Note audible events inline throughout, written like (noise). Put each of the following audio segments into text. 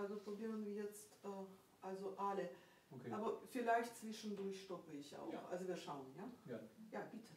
Also probieren wir jetzt äh, also alle. Okay. Aber vielleicht zwischendurch stoppe ich auch. Ja. Also wir schauen, ja? Ja. Ja, bitte.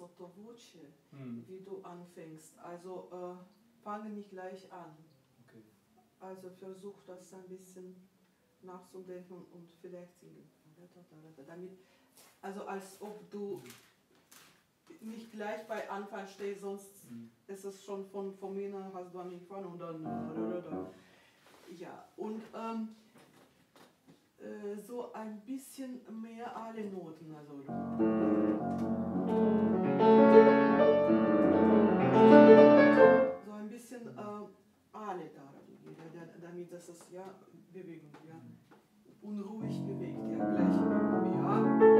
Äh, voce, Hm. wie du anfängst. Also äh, fange nicht gleich an. Okay. Also versuch das ein bisschen nachzudenken und vielleicht singen. Damit, also als ob du nicht gleich bei Anfang stehst, sonst Hm. ist es schon von, von mir hast du angefangen und dann. Ja, und ähm, äh, so ein bisschen mehr alle Noten. Also. So ein bisschen äh, alle da, da- damit das ja Bewegung, ja. Unruhig bewegt, ja, gleich. Ja,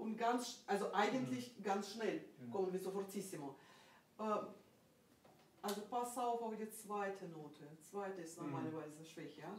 und ganz, also eigentlich ganz schnell kommen wir zu Fortissimo. Äh, also pass auf auf die zweite Note. Zweite ist normalerweise schwächer. Ja,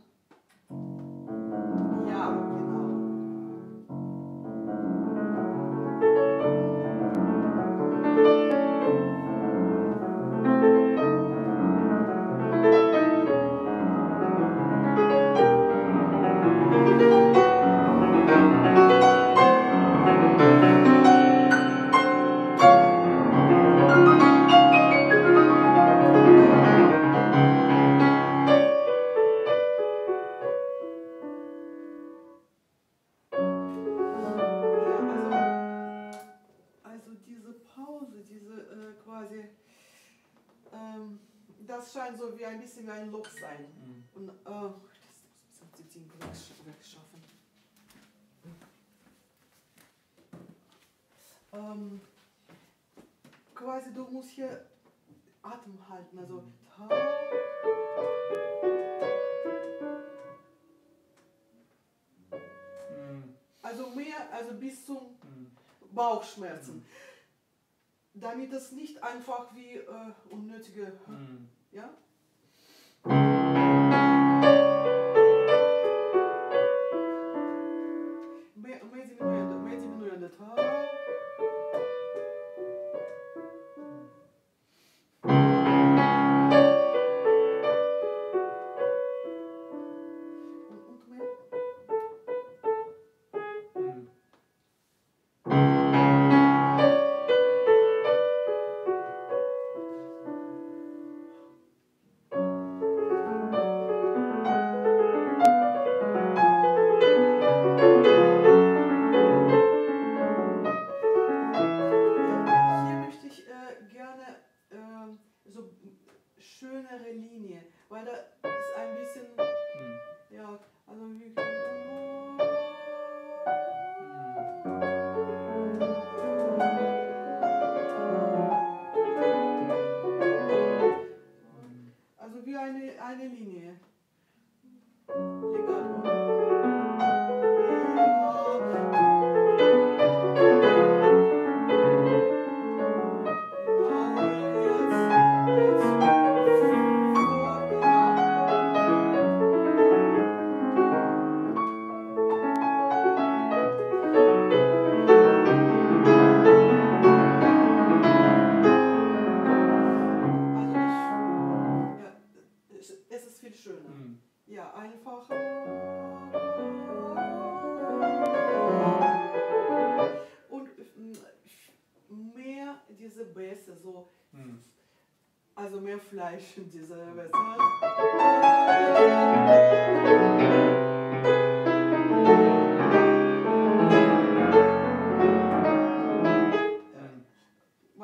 hier Atem halten, also ta Mhm. also mehr, also bis zum Mhm. Bauchschmerzen. Damit es nicht einfach wie äh, unnötige, Mhm. ja? Mehr, mehr diminuierende, mehr diminuierende. Ta.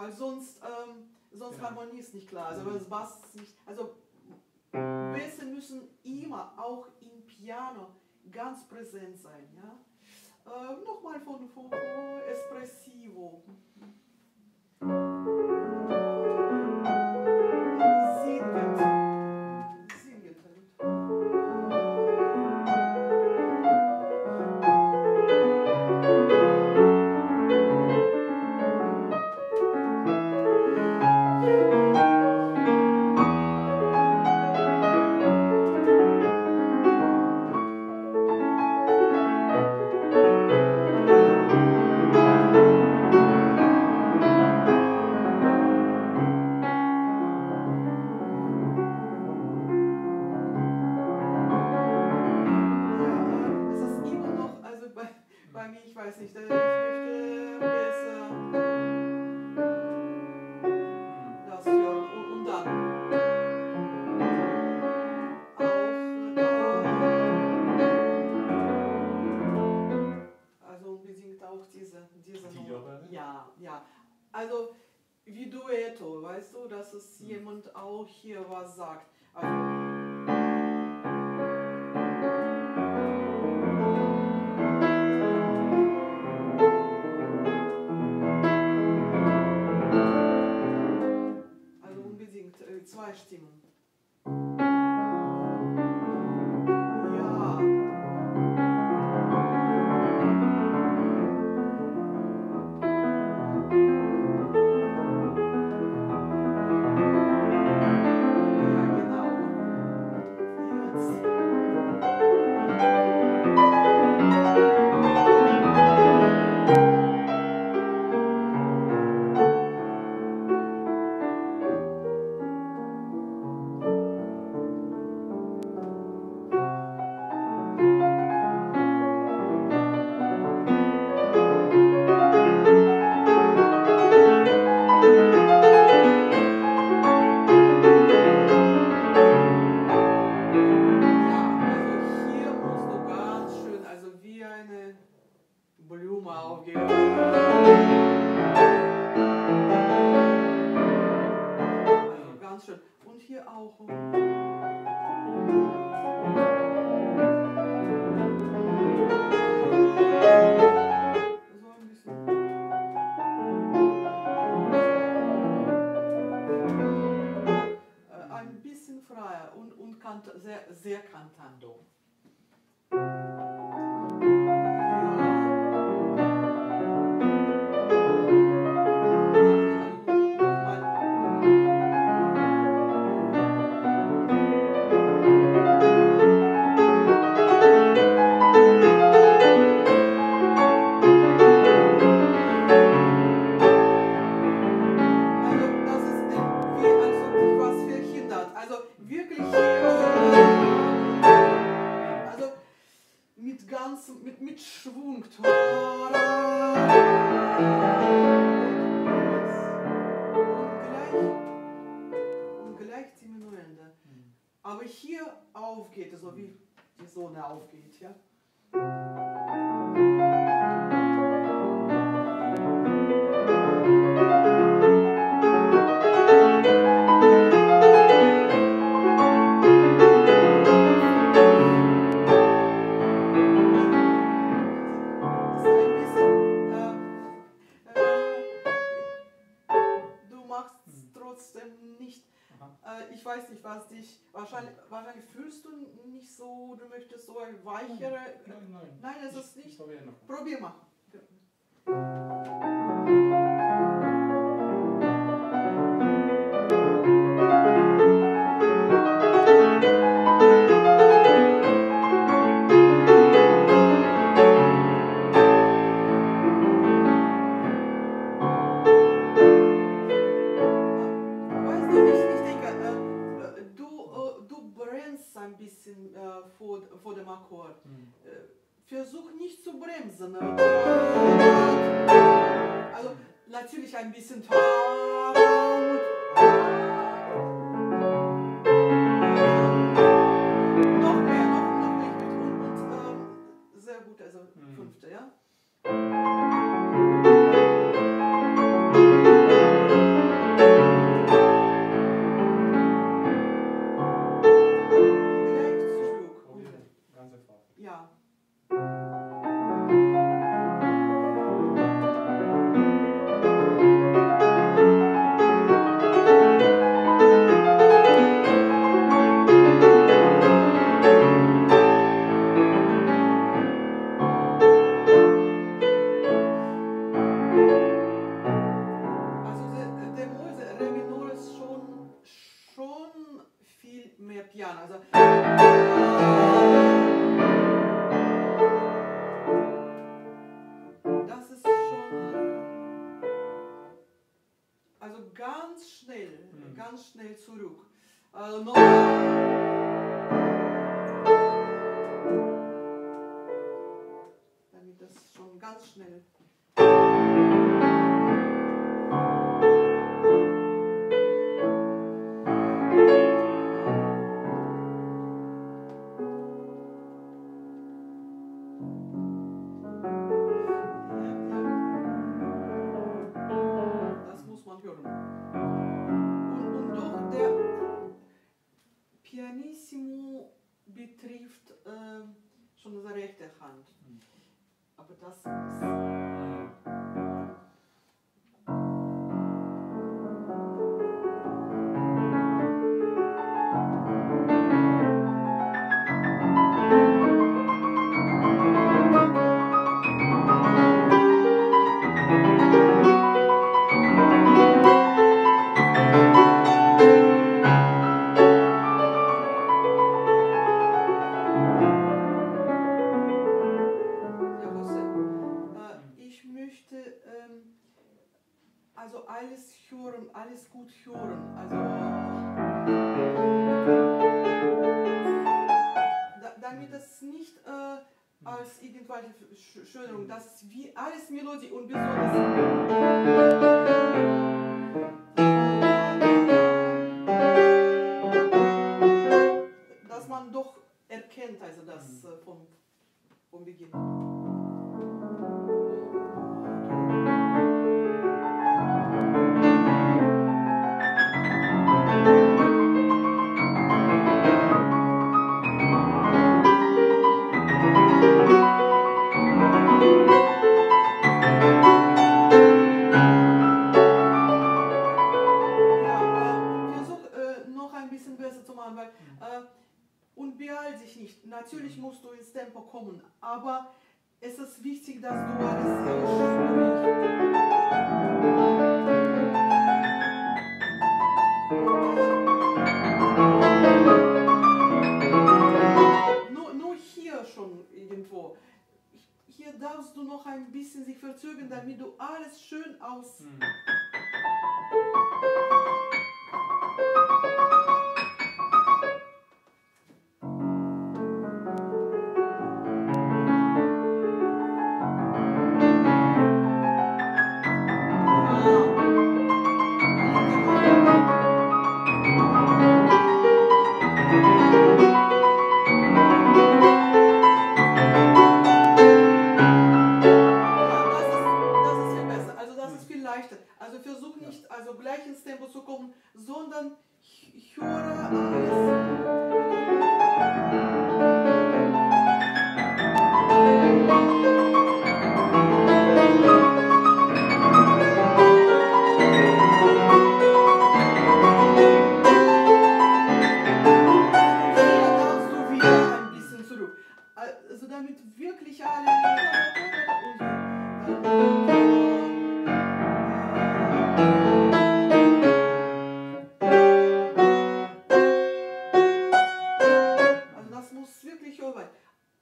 Weil sonst, ähm, sonst Ja. Harmonie ist nicht klar. Also Mhm. das Bass nicht. Also Bässe müssen immer auch im Piano ganz präsent sein. Ja? Äh, Nochmal von, von, von Espressivo. Jemand es Ich-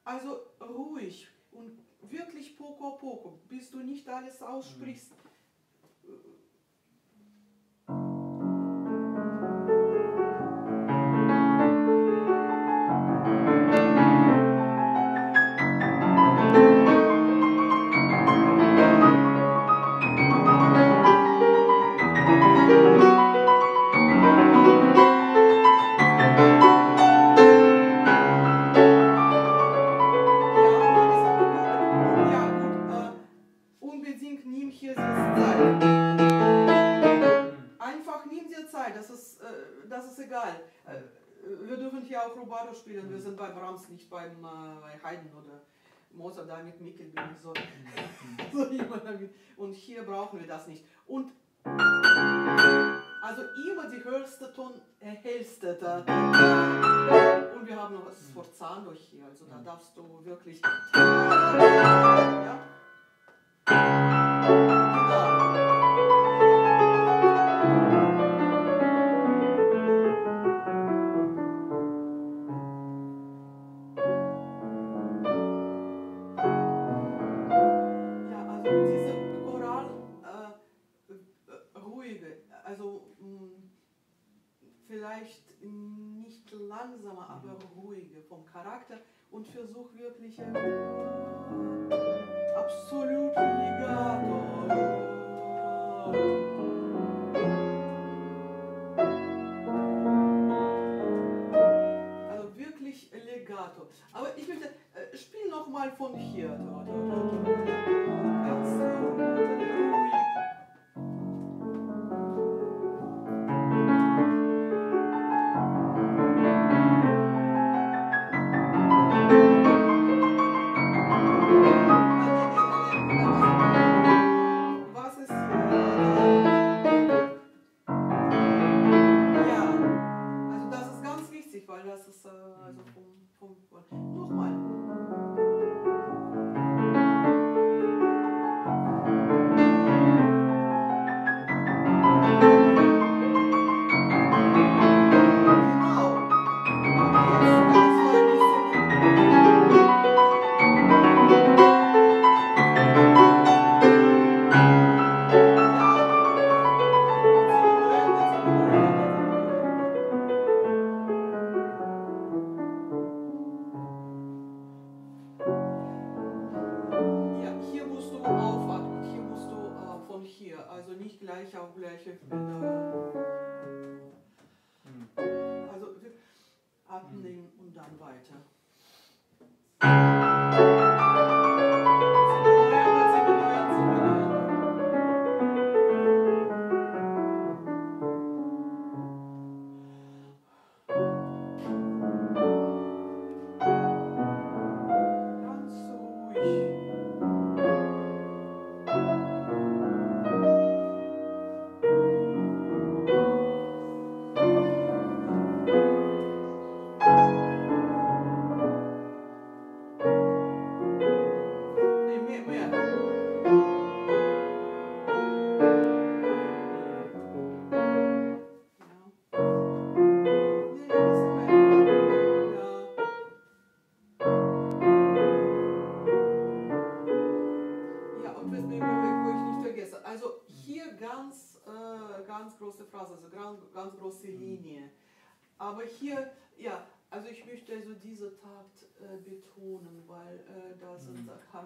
Also ruhig und wirklich poco poco, bis du nicht alles aussprichst. Mhm. Haydn oder Moser da mit Mickelberg, so, (laughs) so. Und hier brauchen wir das nicht. Und also immer die höchste Ton, äh, hellste. Da, Und wir haben noch was Sforzando hier, also da mhm. darfst du wirklich.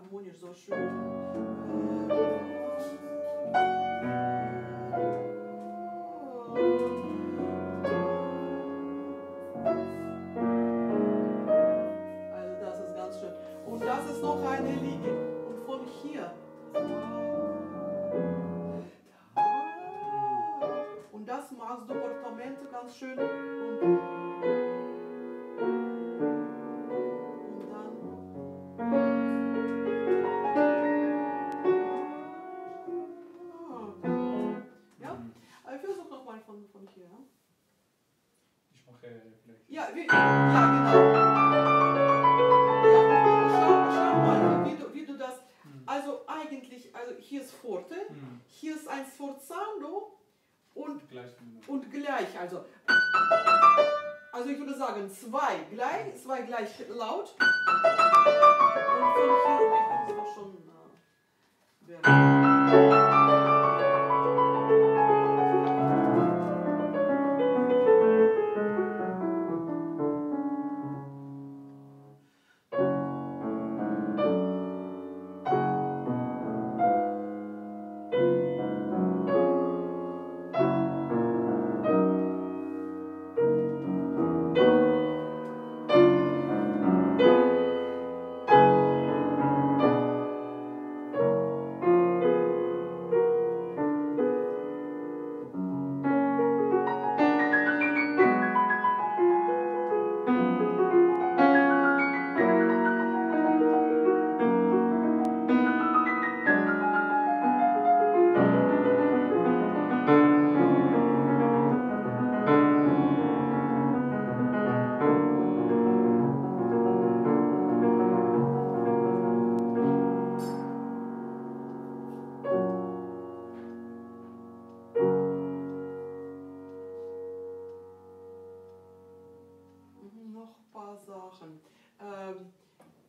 妇女做事。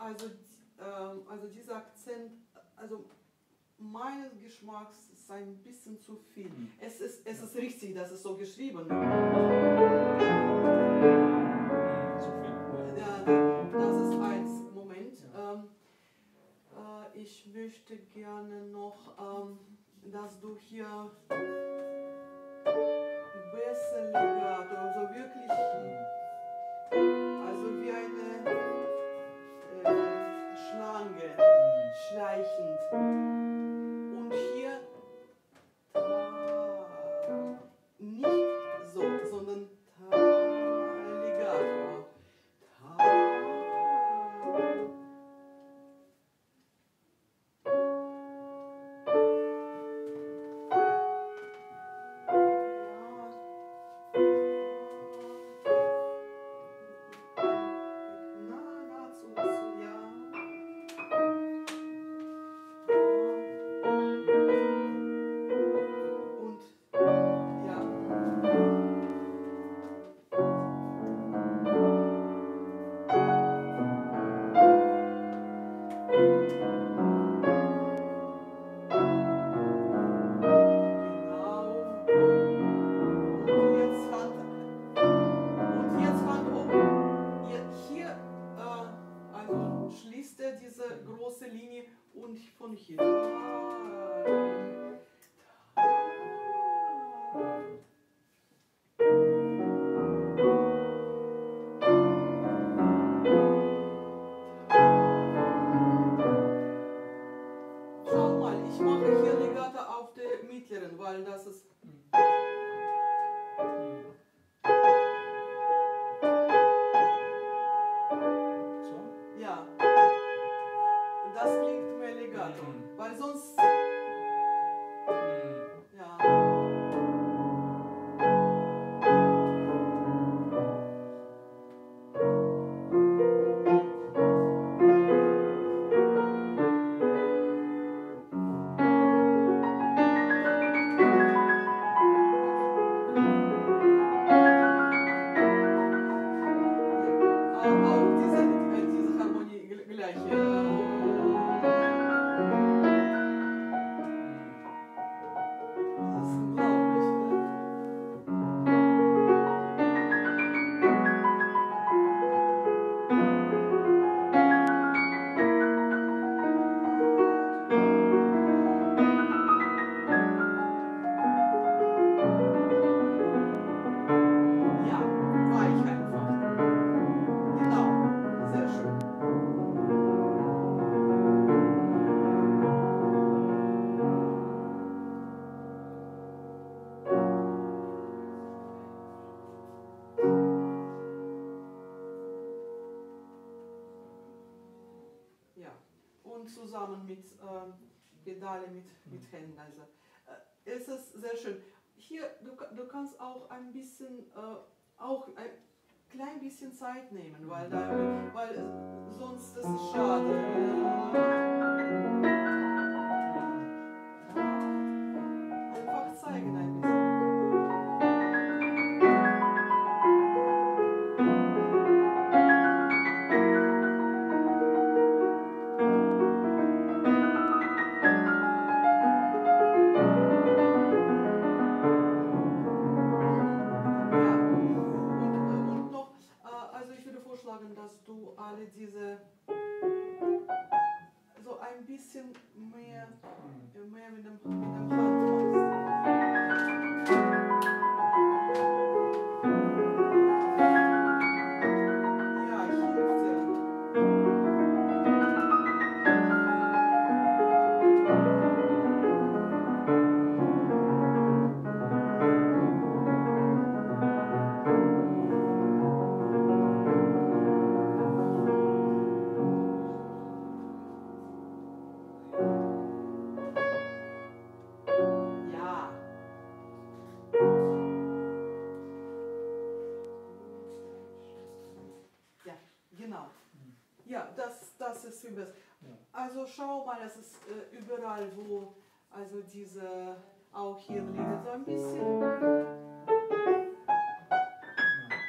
Also, ähm, also dieser Akzent, also meines Geschmacks ist ein bisschen zu viel. Mhm. Es, ist, es ist richtig, dass es so geschrieben wird. Ja, das ist eins. Moment. Ähm, äh, ich möchte gerne noch, ähm, dass du hier besser legado, also wirklich. Mhm. Schlange schleichend. Und zusammen mit ähm, Pedale mit, mit Händen. Also, äh, es ist sehr schön. Hier, du, du kannst auch ein bisschen, äh, auch ein klein bisschen Zeit nehmen, weil, da, weil äh, sonst ist es schade. Also diese auch hier liegen, so ein bisschen,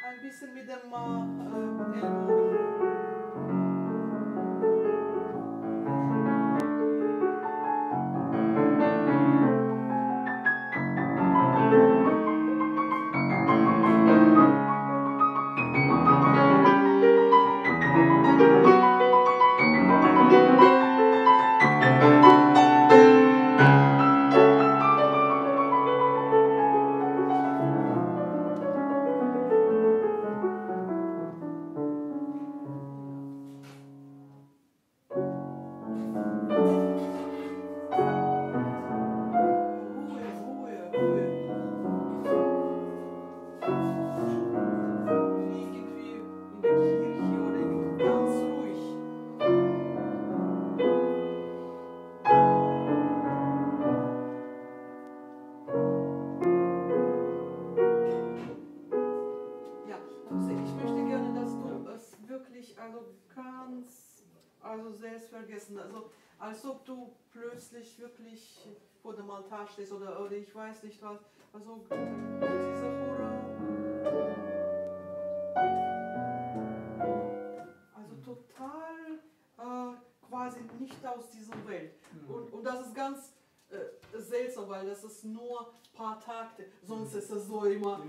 ein bisschen mit dem äh, Ellbogen. Altar stehst oder, oder ich weiß nicht was, also dieser Horror. Also total äh, quasi nicht aus dieser Welt. Und, und das ist ganz äh, seltsam, weil das ist nur ein paar Takte, sonst ist es so immer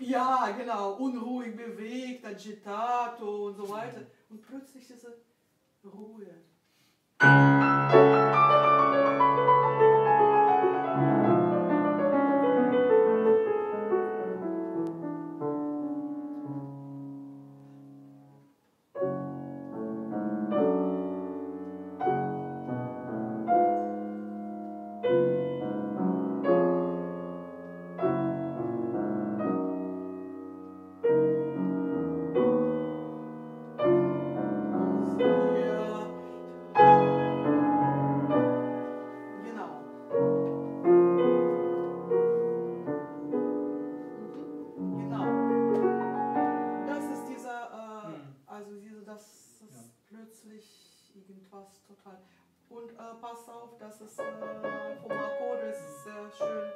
ja, genau, unruhig bewegt, agitato und so weiter. Und plötzlich diese Ruhe. Pass auf, dass es äh, vom Akkord ist sehr schön.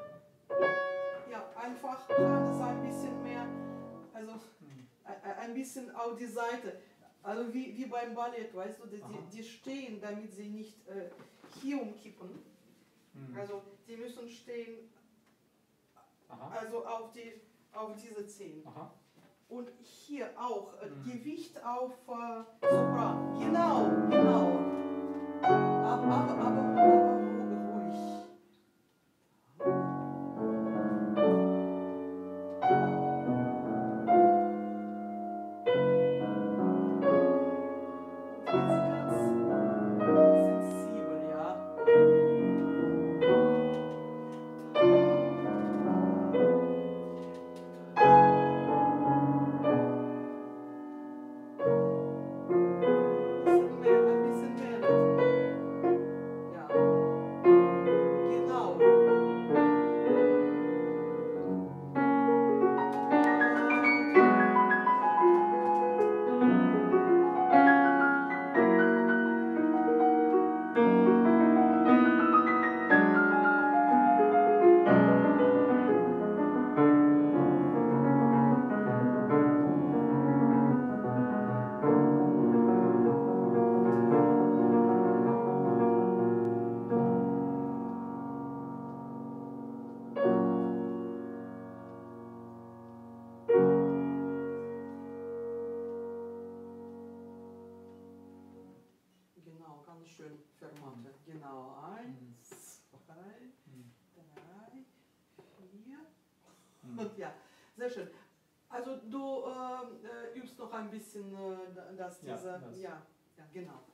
Ja, einfach kann es ein bisschen mehr, also ein- ein bisschen auf die Seite. Also wie, wie beim Ballett, weißt du, die, die stehen, damit sie nicht äh, hier umkippen. Mhm. Also die müssen stehen, Aha. also auf, die, auf diese Zehen. Aha. Und hier auch äh, Mhm. Gewicht auf äh, Sopran. Genau, genau. Aber, aber, aber, aber ja, ja, genau.